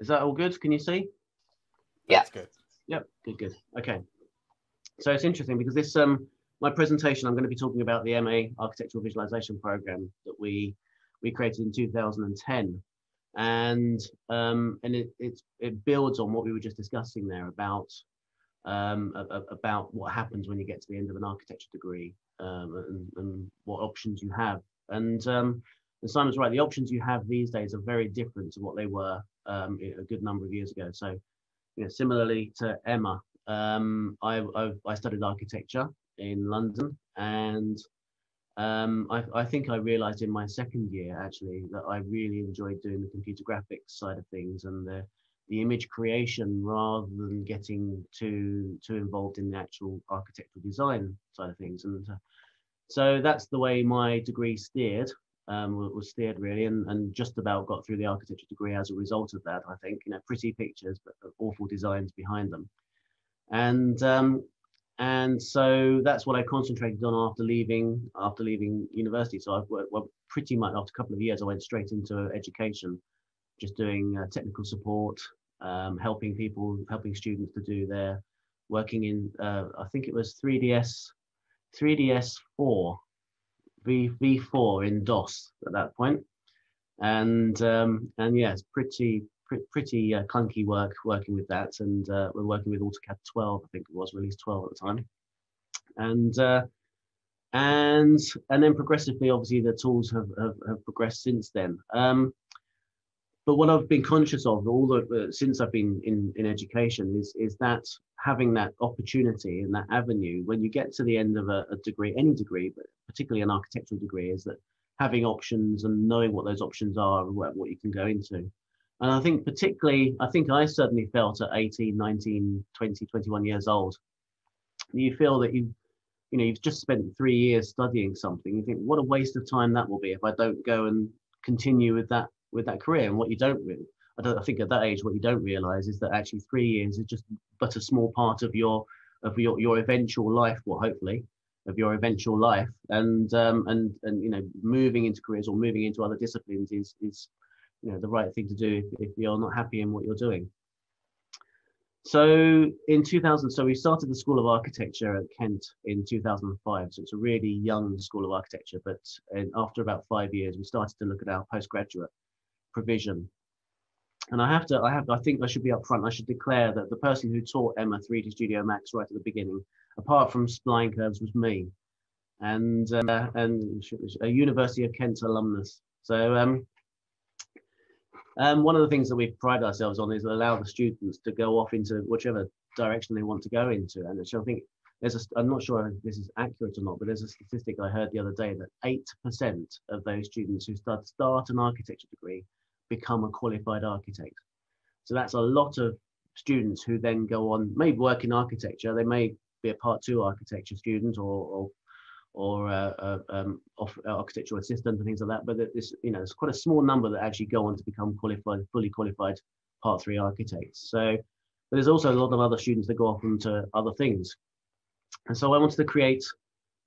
Is that all good? Can you see? Yeah. That's good. Yep. Good. Good. Okay. So it's interesting because this um my presentation I'm going to be talking about the MA Architectural Visualization program that we we created in 2010, and um and it it's, it builds on what we were just discussing there about um a, a- about what happens when you get to the end of an architecture degree um, and, and what options you have and um and Simon's right the options you have these days are very different to what they were um a good number of years ago so you know, similarly to Emma, um, I, I, I studied architecture in London, and um, I, I think I realised in my second year actually that I really enjoyed doing the computer graphics side of things and the the image creation rather than getting too too involved in the actual architectural design side of things. And uh, so that's the way my degree steered um, was steered really, and, and just about got through the architecture degree as a result of that. I think you know pretty pictures, but awful designs behind them, and um, and so that's what I concentrated on after leaving after leaving university. So I've worked well, pretty much after a couple of years, I went straight into education, just doing uh, technical support, um, helping people, helping students to do their working in. Uh, I think it was 3ds, 3ds 4 V V4 in DOS at that point, and um, and yeah, it's pretty pre- pretty uh, clunky work working with that, and uh, we're working with AutoCAD 12, I think it was release 12 at the time, and uh, and and then progressively, obviously, the tools have have, have progressed since then. Um, but what I've been conscious of all the since I've been in in education is is that having that opportunity and that avenue when you get to the end of a, a degree, any degree, but particularly an architectural degree, is that having options and knowing what those options are and what, what you can go into. And I think particularly, I think I certainly felt at 18, 19, 20, 21 years old, you feel that you, you know, you've just spent three years studying something. You think, what a waste of time that will be if I don't go and continue with that with that career. And what you don't really, I I think at that age, what you don't realize is that actually three years is just but a small part of your of your your eventual life. Well, hopefully, of your eventual life. And um, and and you know, moving into careers or moving into other disciplines is is you know the right thing to do if, if you're not happy in what you're doing. So in 2000, so we started the School of Architecture at Kent in 2005. So it's a really young School of Architecture, but in, after about five years, we started to look at our postgraduate provision. And I have to, I have, I think I should be upfront. I should declare that the person who taught Emma 3D Studio Max right at the beginning, apart from spline curves, was me, and uh, and a University of Kent alumnus. So um, um, one of the things that we pride ourselves on is allow the students to go off into whichever direction they want to go into. And I think there's a, I'm not sure if this is accurate or not, but there's a statistic I heard the other day that 8% of those students who start, start an architecture degree become a qualified architect. So that's a lot of students who then go on, maybe work in architecture. They may be a part two architecture student or, or or uh, uh, um, off, uh, architectural assistant and things like that. But it's you know it's quite a small number that actually go on to become qualified, fully qualified part three architects. So, but there's also a lot of other students that go off into other things. And so I wanted to create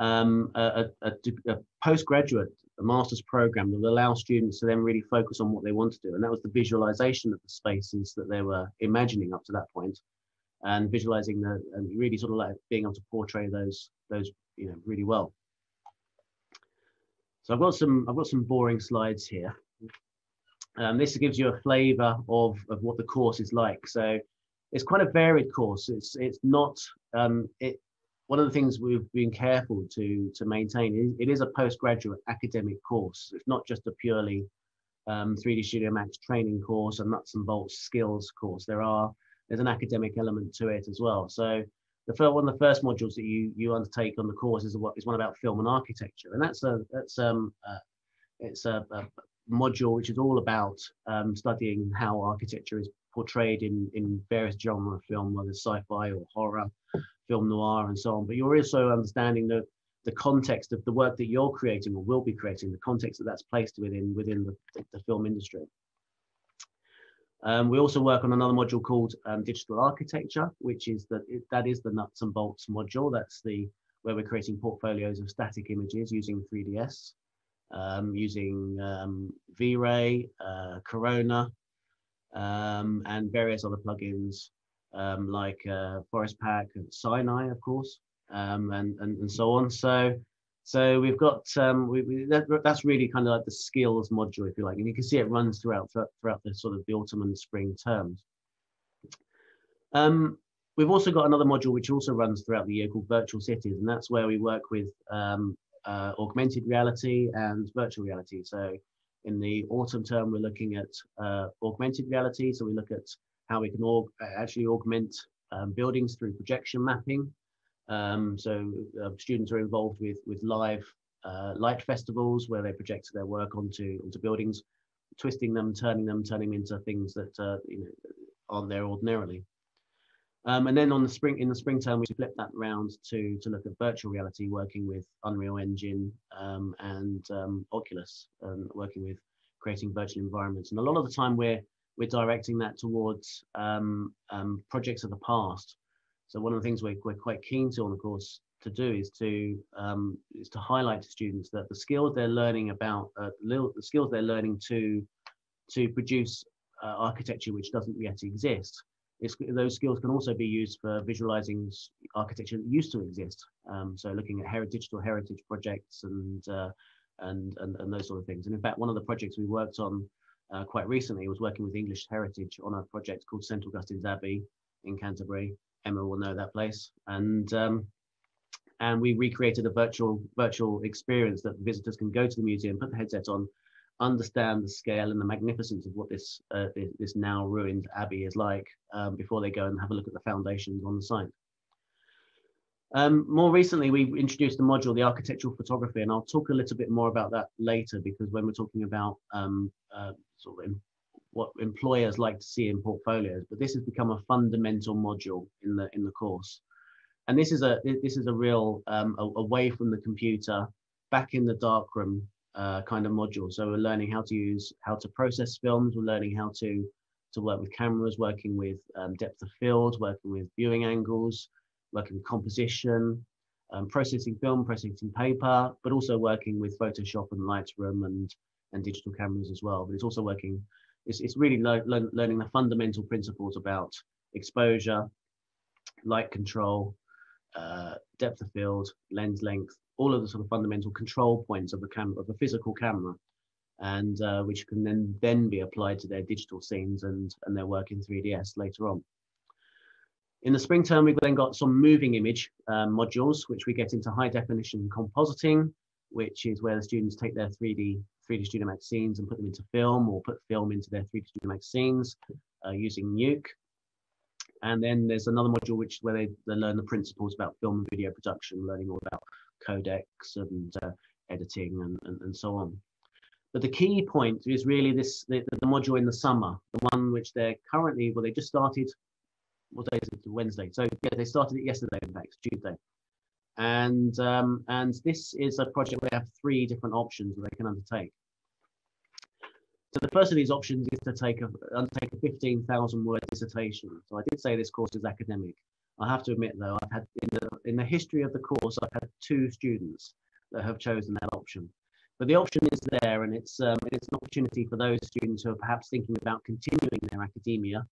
um, a, a, a postgraduate a master's program that will allow students to then really focus on what they want to do. And that was the visualization of the spaces that they were imagining up to that point and visualizing the and really sort of like being able to portray those those you know really well. So I've got some I've got some boring slides here. Um, this gives you a flavour of of what the course is like. So it's quite a varied course. It's it's not um, it. One of the things we've been careful to to maintain is it is a postgraduate academic course. It's not just a purely um, 3D Studio Max training course, a nuts and bolts skills course. There are there's an academic element to it as well. So the first, one of the first modules that you you undertake on the course is what is one about film and architecture, and that's a that's um uh, it's a, a, module which is all about um, studying how architecture is portrayed in in various genre of film, whether sci-fi or horror, film noir, and so on. But you're also understanding the the context of the work that you're creating or will be creating, the context that that's placed within within the, the film industry. Um, we also work on another module called um, digital architecture, which is the that is the nuts and bolts module. That's the where we're creating portfolios of static images using 3ds, um, using um, V-Ray, uh, Corona, um, and various other plugins um, like uh, Forest Pack, and SiNi, of course, um, and, and, and so on. So so we've got um, we, we, that, that's really kind of like the skills module, if you like, and you can see it runs throughout throughout the sort of the autumn and the spring terms. Um, we've also got another module which also runs throughout the year called Virtual Cities, and that's where we work with um, uh, augmented reality and virtual reality. So in the autumn term, we're looking at uh, augmented reality. So we look at how we can aug actually augment um, buildings through projection mapping. Um, so uh, students are involved with with live uh, light festivals where they project their work onto onto buildings, twisting them, turning them, turning them into things that uh, you know aren't there ordinarily. Um, and then on the spring, in the spring term, we flip that around to, to look at virtual reality, working with Unreal Engine um, and um, Oculus, working with creating virtual environments. And a lot of the time, we're we're directing that towards um, um, projects of the past. So one of the things we're, we're quite keen to, on the course, to do is to um, is to highlight to students that the skills they're learning about, uh, the skills they're learning to to produce uh, architecture which doesn't yet exist it's, those skills can also be used for visualizing architecture that used to exist. Um, so looking at heritage, digital heritage projects and, uh, and, and, and, those sort of things. And in fact, one of the projects we worked on uh, quite recently was working with English Heritage on a project called St. Augustine's Abbey in Canterbury. Emma will know that place. And, um, and we recreated a virtual, virtual experience that visitors can go to the museum, put the headset on, understand the scale and the magnificence of what this uh, this now ruined abbey is like um, before they go and have a look at the foundations on the site. Um, more recently, we introduced the module, the architectural photography, and I'll talk a little bit more about that later because when we're talking about um, uh, sort of what employers like to see in portfolios, but this has become a fundamental module in the in the course. And this is a this is a real um, away from the computer, back in the darkroom, uh, kind of module. So we're learning how to use, how to process films. We're learning how to, to work with cameras, working with um, depth of field, working with viewing angles, working with composition, um, processing film, processing paper, but also working with Photoshop and Lightroom and, and digital cameras as well. But it's also working, it's, it's really le le learning the fundamental principles about exposure, light control, uh, depth of field, lens length, all of the sort of fundamental control points of the camera of a physical camera and uh, which can then then be applied to their digital scenes and and their work in 3ds later on in the spring term we've then got some moving image um, modules which we get into high definition compositing which is where the students take their 3d 3d studio max scenes and put them into film or put film into their 3d studio max scenes uh, using nuke and then there's another module which where they, they learn the principles about film and video production learning all about codecs and uh, editing and, and, and, so on. But the key point is really this the, the, module in the summer, the one which they're currently, well, they just started, what day is it? Wednesday. So yeah, they started it yesterday, in fact, Tuesday. And um, and this is a project where they have three different options that they can undertake. So the first of these options is to take a, undertake a 15,000 word dissertation. So I did say this course is academic. I have to admit though, I've had in the in the history of the course, I've had two students that have chosen that option. But the option is there, and it's um, it's an opportunity for those students who are perhaps thinking about continuing their academia,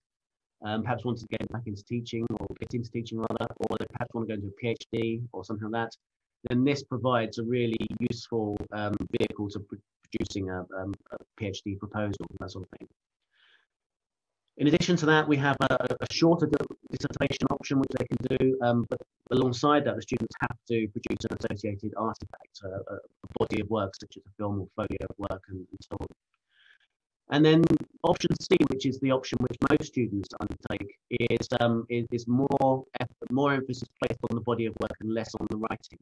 um, perhaps want to get back into teaching or get into teaching rather, or they perhaps want to go into a PhD or something like that. Then this provides a really useful um, vehicle to producing a, um, a PhD proposal, that sort of thing. In addition to that, we have a, a shorter dissertation option which they can do, um, but alongside that, the students have to produce an associated artifact, a, body of work such as a film or folio of work and, and so on. And then option C, which is the option which most students undertake, is um, is, more more emphasis placed on the body of work and less on the writing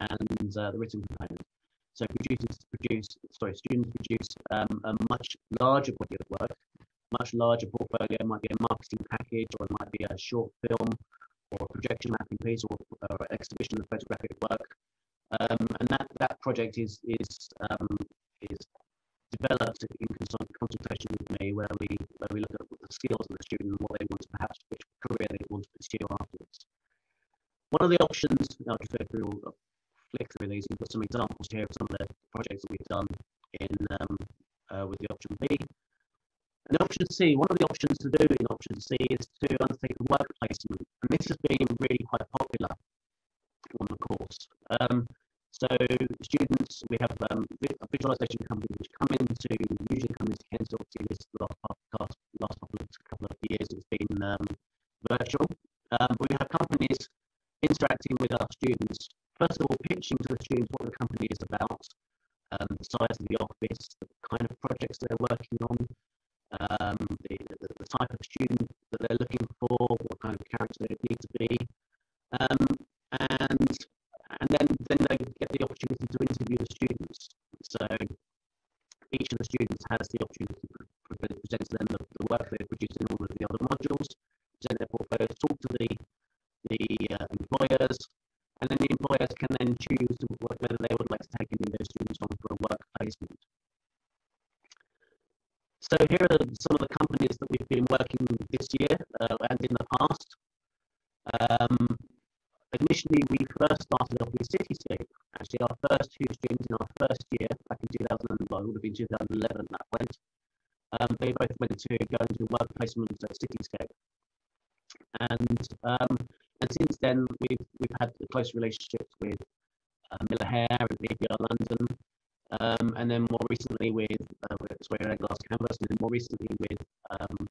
and uh, the written component. So producers produce, sorry, students produce um, a much larger body of work much larger portfolio. It might be a marketing package, or it might be a short film, or a projection mapping piece, or, or an exhibition of photographic work. Um, and that, that project is is um, is developed in consultation with me, where we where we look at the skills of the student and what they want to perhaps which career they want to pursue afterwards. One of the options I'll just go through, I'll flick through these and put some examples here of some of the projects that we've done in um, uh, with the option B. And option C, one of the options to do in option C is to undertake a work placement. And this has been really quite popular on the course. Um, so students, we have um, visualization company which come into, usually come into Kent, obviously this last, last, last couple of years it's been um, virtual. Um, we have companies interacting with our students, first of all pitching to the students what the company is about, um, the size of the office, the kind of projects they're working on, um, the, the, the, type of student that they're looking the employers can then choose whether they would like to take any of those students on for a work placement. So here are some of the companies that we've been working with this year uh, and in the past. Um, initially, we first started off with Cityscape. Actually, our first two students in our first year, back in 2000, well, it would have been 2011 at that point, um, they both went to go into work placement at Cityscape. And um, and since then, we've we've had close relationships with uh, Miller Hare and AVR London, um, and then more recently with, uh, Glass Canvas, and then more recently with um,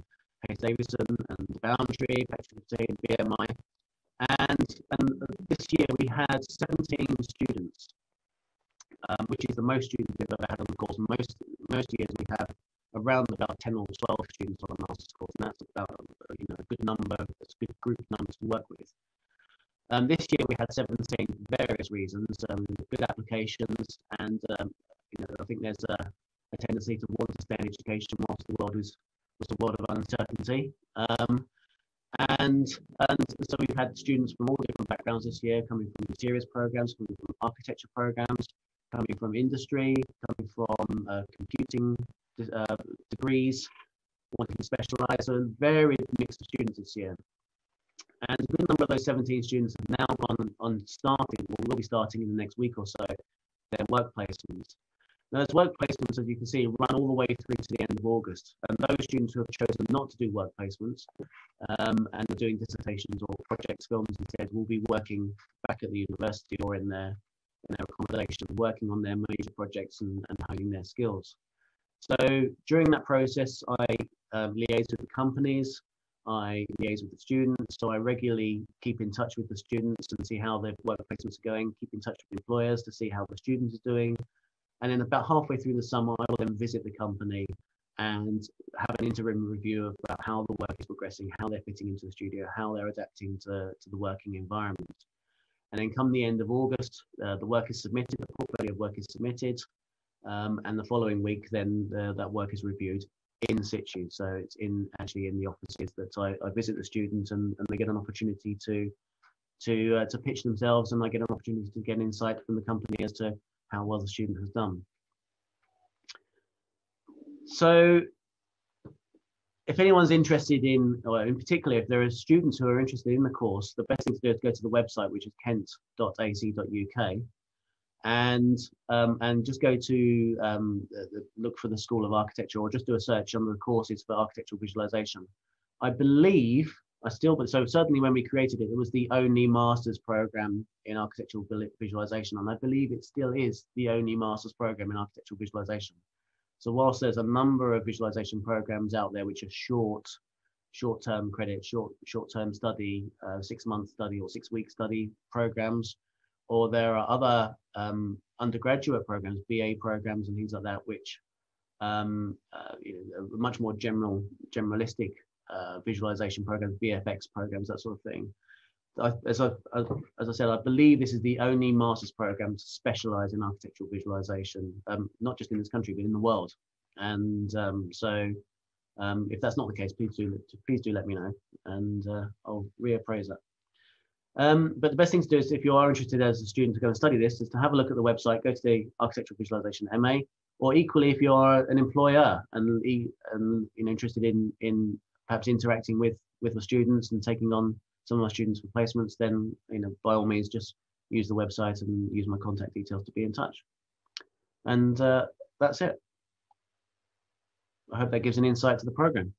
Hayes Davidson and The Boundary, Patrick BMI. And, and this year we had 17 students, um, which is the most students we've ever had on the course. Most, most years we have around about 10 or 12 students on a master's course, and that's about you know, a good number, a good group of numbers to work with. Um, this year we had 17 for various reasons, um, good applications, and um, you know, I think there's a, a, tendency to want to stay in education whilst the world is was a world of uncertainty. Um, and and so we've had students from all different backgrounds this year, coming from serious programs, coming from architecture programs, coming from industry, coming from uh, computing uh, degrees, wanting to specialise, so a mix of students this year. And a good number of those 17 students have now gone on starting, or will be starting in the next week or so, their work placements. Now, those work placements, as you can see, run all the way through to the end of August. And those students who have chosen not to do work placements um, and are doing dissertations or projects, films instead, will be working back at the university or in their, in their accommodation, working on their major projects and, and honing their skills. So during that process, I um, liaise with the companies, I liaise with the students, so I regularly keep in touch with the students and see how their work placements are going, keep in touch with employers to see how the students are doing, and then about halfway through the summer, I will then visit the company and have an interim review about how the work is progressing, how they're fitting into the studio, how they're adapting to, to the working environment. And then come the end of August, uh, the work is submitted, the portfolio of work is submitted, um, and the following week, then uh, that work is reviewed in situ. So it's in actually in the offices that I, I visit the students and, and they get an opportunity to to uh, to pitch themselves and I get an opportunity to get insight from the company as to how well the student has done. So if anyone's interested in, or in particular, if there are students who are interested in the course, the best thing to do is go to the website, which is kent.ac.uk, and um, and just go to um, look for the School of Architecture, or just do a search on the courses for architectural visualization. I believe I still, but so certainly when we created it, it was the only master's program in architectural visualization, and I believe it still is the only master's program in architectural visualization. So whilst there's a number of visualization programs out there which are short, short-term credit, short short-term study, uh, six-month study or six-week study programs, or there are other um, undergraduate programs, BA programs, and things like that, which um, uh, you know, much more general, generalistic uh, visualization programs, VFX programs, that sort of thing. I, as, I, as I said, I believe this is the only master's program to specialize in architectural visualization, um, not just in this country, but in the world. And um, so um, if that's not the case, please do, please do let me know and uh, I'll reappraise that. Um, but the best thing to do is if you are interested as a student to go and study this is to have a look at the website, go to the architectural visualization MA, or equally if you are an employer and, and you know, interested in, in perhaps interacting with with the students and taking on some of my students for placements, then you know by all means just use the website and use my contact details to be in touch. And uh, that's it. I hope that gives an insight to the program.